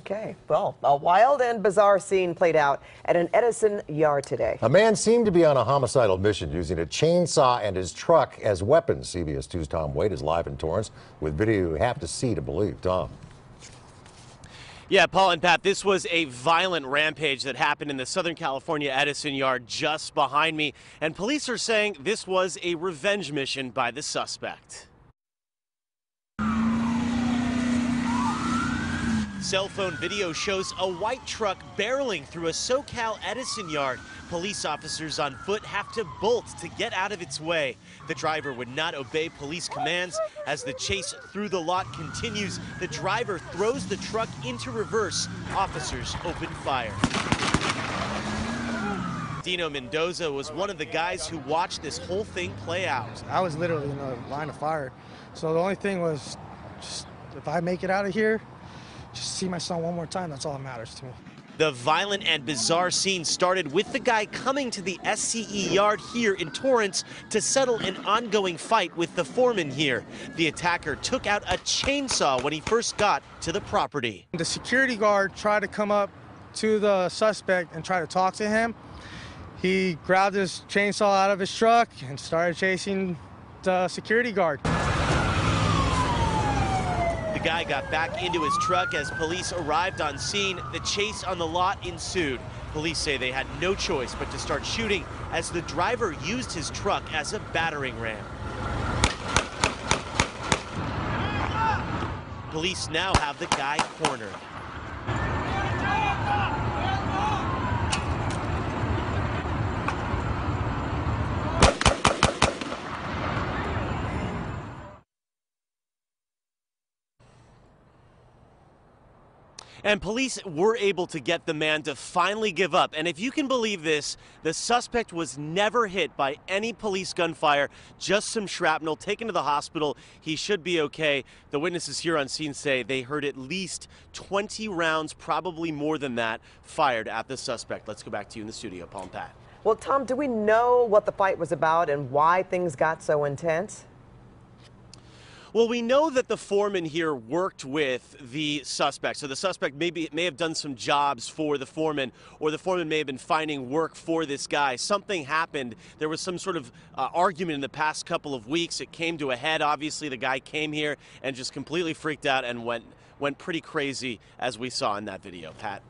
Okay, well, a wild and bizarre scene played out at an Edison yard today. A man seemed to be on a homicidal mission using a chainsaw and his truck as weapons. CBS 2's Tom Wade is live in Torrance with video you have to see to believe. Tom. Yeah, Paul and Pat, this was a violent rampage that happened in the Southern California Edison yard just behind me. And police are saying this was a revenge mission by the suspect. Cell phone video shows a white truck barreling through a SoCal Edison yard. Police officers on foot have to bolt to get out of its way. The driver would not obey police commands. As the chase through the lot continues, the driver throws the truck into reverse. Officers open fire. Dino Mendoza was one of the guys who watched this whole thing play out. I was literally in the line of fire. So the only thing was, just, if I make it out of here, see my son one more time. That's all that matters to me. The violent and bizarre scene started with the guy coming to the SCE yard here in Torrance to settle an ongoing fight with the foreman here. The attacker took out a chainsaw when he first got to the property. The security guard tried to come up to the suspect and try to talk to him. He grabbed his chainsaw out of his truck and started chasing the security guard guy got back into his truck as police arrived on scene. The chase on the lot ensued. Police say they had no choice but to start shooting as the driver used his truck as a battering ram. Police now have the guy cornered. And police were able to get the man to finally give up. And if you can believe this, the suspect was never hit by any police gunfire, just some shrapnel taken to the hospital. He should be okay. The witnesses here on scene say they heard at least 20 rounds, probably more than that, fired at the suspect. Let's go back to you in the studio, Paul Pat. Well, Tom, do we know what the fight was about and why things got so intense? Well, we know that the foreman here worked with the suspect. So the suspect maybe may have done some jobs for the foreman, or the foreman may have been finding work for this guy. Something happened. There was some sort of uh, argument in the past couple of weeks. It came to a head. Obviously, the guy came here and just completely freaked out and went went pretty crazy, as we saw in that video. Pat.